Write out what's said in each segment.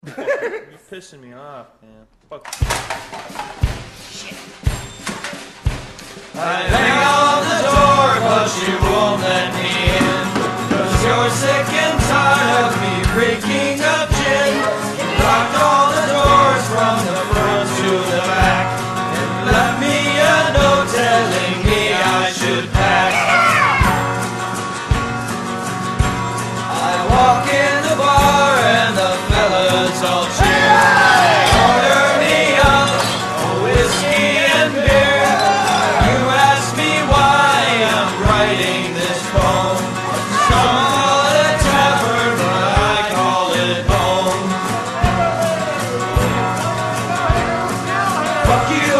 You're pissing me off, man. Fuck. I bang on the door, but you won't let me in. Cause you're sick and tired of me reeking of gin. Locked all the doors from the front to the back.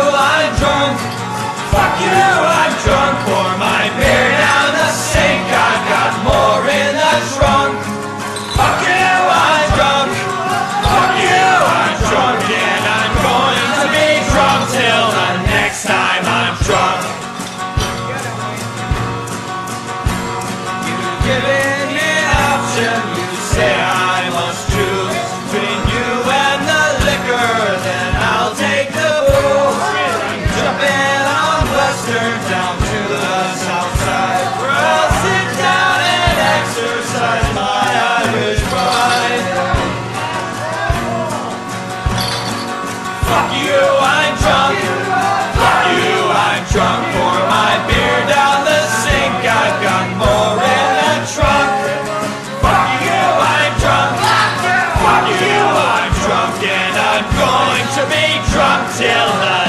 You, I'm drunk. Fuck you, I'm drunk. Pour my beer down the sink. I've got more in the trunk. Fuck you, I'm drunk. Fuck you, I'm drunk, and I'm going to be drunk till the next time I'm drunk. You've given me Western down to the south side. Where I'll sit down and exercise my Irish pride. Fuck you, I'm drunk. Fuck you, I'm drunk. Pour my beer down the sink. I've got more in the trunk. Fuck you, I'm drunk. Fuck you, I'm drunk, and I'm going to be drunk till the